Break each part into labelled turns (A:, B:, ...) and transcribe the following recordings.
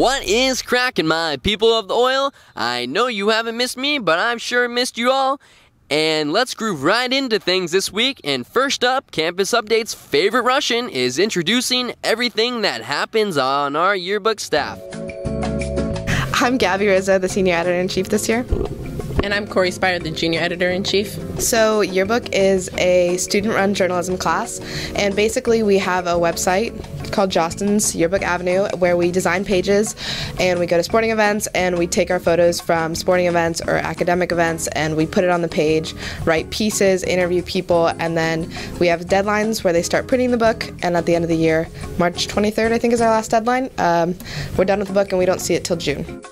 A: What is cracking, my people of the oil? I know you haven't missed me, but I'm sure missed you all. And let's groove right into things this week. And first up, Campus Update's favorite Russian is introducing everything that happens on our yearbook staff.
B: I'm Gabby Rizzo, the senior editor in chief this year.
C: And I'm Corey Spire, the junior editor in chief.
B: So, Yearbook is a student run journalism class, and basically, we have a website called Jostens Yearbook Avenue where we design pages and we go to sporting events and we take our photos from sporting events or academic events and we put it on the page, write pieces, interview people, and then we have deadlines where they start printing the book. And at the end of the year, March 23rd, I think, is our last deadline. Um, we're done with the book and we don't see it till June.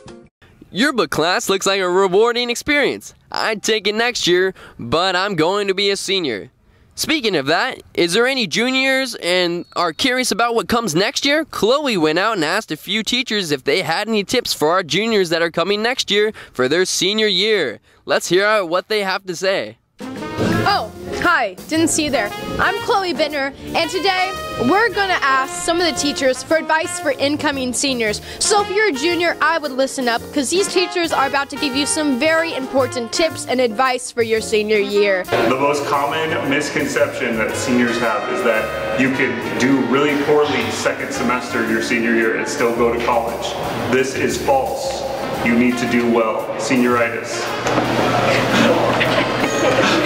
A: Yearbook class looks like a rewarding experience. I'd take it next year, but I'm going to be a senior. Speaking of that, is there any juniors and are curious about what comes next year? Chloe went out and asked a few teachers if they had any tips for our juniors that are coming next year for their senior year. Let's hear what they have to say.
D: Oh, hi, didn't see you there. I'm Chloe Bittner, and today we're gonna ask some of the teachers for advice for incoming seniors. So if you're a junior, I would listen up because these teachers are about to give you some very important tips and advice for your senior year.
E: The most common misconception that seniors have is that you can do really poorly second semester your senior year and still go to college. This is false. You need to do well. Senioritis.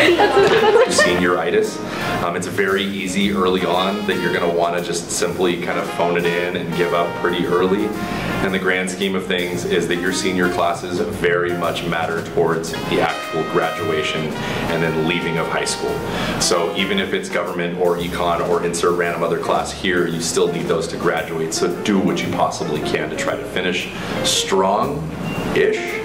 F: Senioritis. Um, it's very easy early on that you're going to want to just simply kind of phone it in and give up pretty early. And the grand scheme of things is that your senior classes very much matter towards the actual graduation and then leaving of high school. So even if it's government or econ or insert random other class here, you still need those to graduate. So do what you possibly can to try to finish strong-ish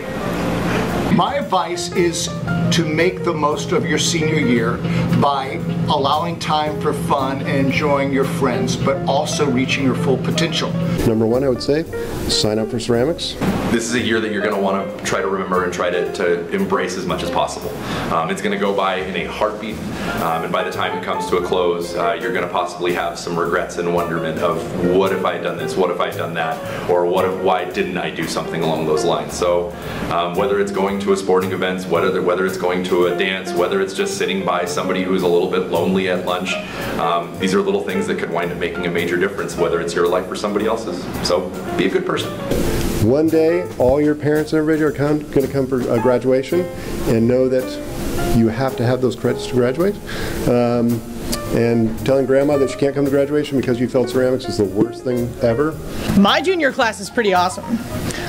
G: my advice is to make the most of your senior year by allowing time for fun and enjoying your friends, but also reaching your full potential.
H: Number one, I would say, sign up for ceramics.
F: This is a year that you're going to want to try to remember and try to, to embrace as much as possible. Um, it's going to go by in a heartbeat, um, and by the time it comes to a close, uh, you're going to possibly have some regrets and wonderment of what if I had done this, what if I had done that, or what if, why didn't I do something along those lines. So um, whether it's going to a sporting event, whether, whether it's going to a dance, whether it's just sitting by somebody who's a little bit lonely at lunch. Um, these are little things that could wind up making a major difference, whether it's your life or somebody else's. So be a good person.
H: One day, all your parents and everybody are going to come for a graduation and know that you have to have those credits to graduate. Um, and telling grandma that she can't come to graduation because you failed ceramics is the worst thing ever.
I: My junior class is pretty awesome.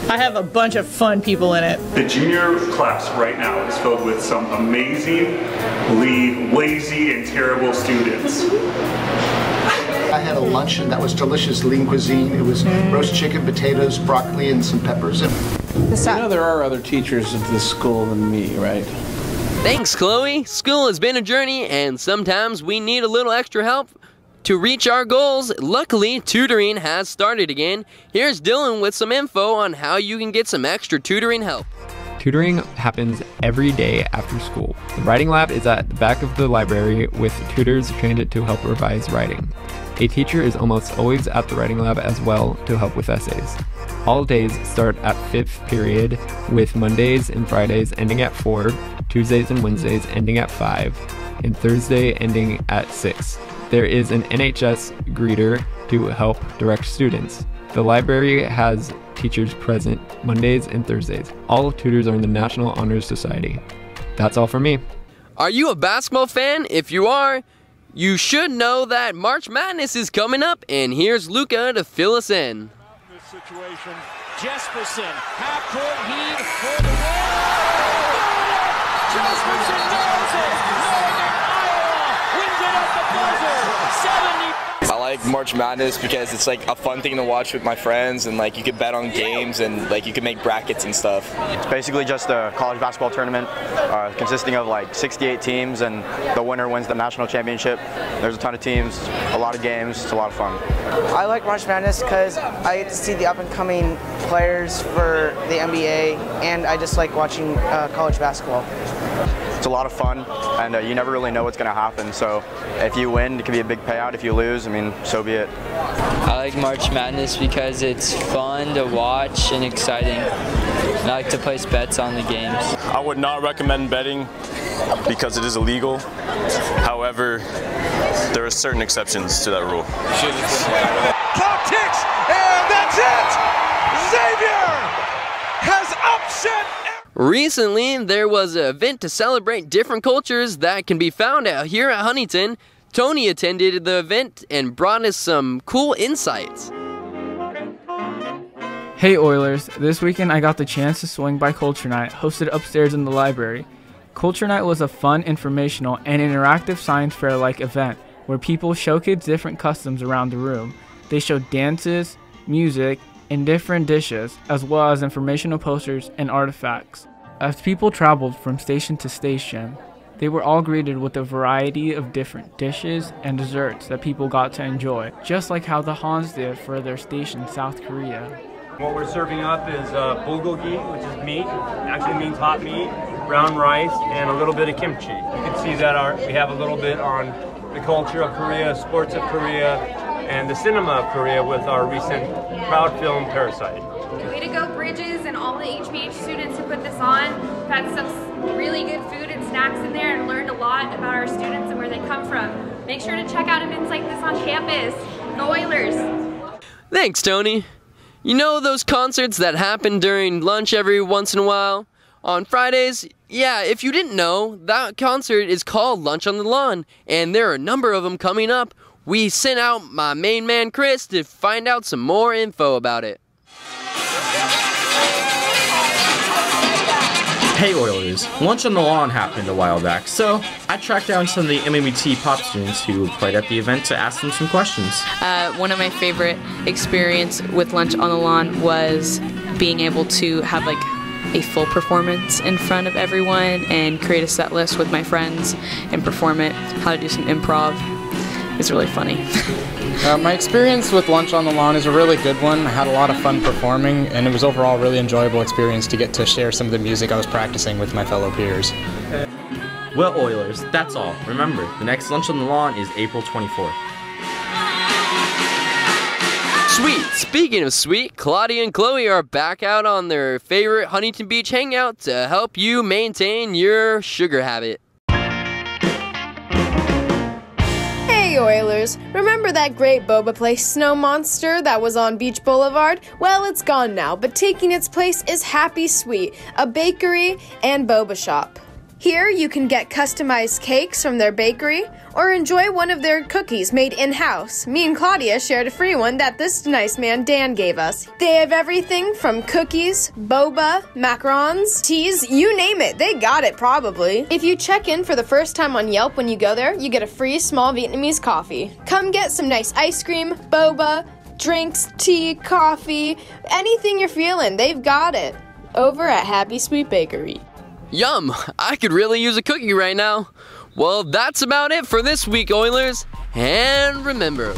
I: I have a bunch of fun people in it.
E: The junior class right now is filled with some amazingly lazy and terrible students.
G: I had a luncheon that was delicious lean cuisine. It was roast chicken, potatoes, broccoli, and some peppers.
J: You know there are other teachers at this school than me, right?
A: Thanks, Chloe. School has been a journey, and sometimes we need a little extra help to reach our goals. Luckily, tutoring has started again. Here's Dylan with some info on how you can get some extra tutoring help.
K: Tutoring happens every day after school. The writing lab is at the back of the library with tutors trained to help revise writing. A teacher is almost always at the writing lab as well to help with essays. All days start at fifth period, with Mondays and Fridays ending at 4, Tuesdays and Wednesdays ending at 5, and Thursday ending at 6. There is an NHS greeter to help direct students. The library has teachers present Mondays and Thursdays. All tutors are in the National Honor Society. That's all for me.
A: Are you a basketball fan? If you are, you should know that March Madness is coming up, and here's Luca to fill us in.
L: Jesperson, half court heave for the win. Jesperson it. Knowing that Iowa wins it at the buzzer. 70
M: like March Madness because it's like a fun thing to watch with my friends and like you could bet on games and like you can make brackets and stuff.
N: It's basically just a college basketball tournament uh, consisting of like 68 teams and the winner wins the national championship. There's a ton of teams, a lot of games, it's a lot of fun.
O: I like March Madness because I get to see the up and coming players for the NBA, and I just like watching uh, college basketball.
N: It's a lot of fun, and uh, you never really know what's going to happen. So if you win, it could be a big payout. If you lose, I mean, so be it.
P: I like March Madness because it's fun to watch and exciting. I like to place bets on the games.
Q: I would not recommend betting because it is illegal. However, there are certain exceptions to that rule.
L: Clock ticks, and that's it! Xavier has upset
A: Recently, there was an event to celebrate different cultures that can be found out here at Huntington. Tony attended the event and brought us some cool insights.
R: Hey Oilers, this weekend I got the chance to swing by Culture Night, hosted upstairs in the library. Culture Night was a fun, informational, and interactive science fair like event where people showcased different customs around the room. They showed dances, music, and different dishes, as well as informational posters and artifacts. As people traveled from station to station, they were all greeted with a variety of different dishes and desserts that people got to enjoy, just like how the Hans did for their station South Korea.
S: What we're serving up is uh, bulgogi, which is meat. Actually means hot meat, brown rice, and a little bit of kimchi. You can see that our, we have a little bit on the culture of Korea, sports of Korea, and the cinema of Korea with our recent proud film Parasite.
T: Way to go, Bridges, and all the HBH students who put this on. We've had some really good food and snacks in there and learned a lot about our students and where they come from. Make sure to check out events like this on campus. Go Oilers!
A: Thanks, Tony. You know those concerts that happen during lunch every once in a while? On Fridays, yeah, if you didn't know, that concert is called Lunch on the Lawn, and there are a number of them coming up. We sent out my main man Chris to find out some more info about it.
U: Hey Oilers, Lunch on the Lawn happened a while back, so I tracked down some of the MMT pop students who played at the event to ask them some questions.
V: Uh, one of my favorite experience with Lunch on the Lawn was being able to have like a full performance in front of everyone and create a set list with my friends and perform it, how to do some improv. It's really funny.
W: Uh, my experience with Lunch on the Lawn is a really good one. I had a lot of fun performing, and it was overall a really enjoyable experience to get to share some of the music I was practicing with my fellow peers.
U: Well, Oilers, that's all. Remember, the next Lunch on the Lawn is April 24th.
A: Sweet! Speaking of sweet, Claudia and Chloe are back out on their favorite Huntington Beach hangout to help you maintain your sugar habit.
D: Oilers, remember that great boba place Snow Monster that was on Beach Boulevard? Well, it's gone now, but taking its place is Happy Sweet, a bakery and boba shop. Here you can get customized cakes from their bakery or enjoy one of their cookies made in house. Me and Claudia shared a free one that this nice man Dan gave us. They have everything from cookies, boba, macarons, teas, you name it. They got it probably. If you check in for the first time on Yelp when you go there, you get a free small Vietnamese coffee. Come get some nice ice cream, boba, drinks, tea, coffee, anything you're feeling. They've got it. Over at Happy Sweet Bakery.
A: Yum! I could really use a cookie right now. Well, that's about it for this week, Oilers. And remember,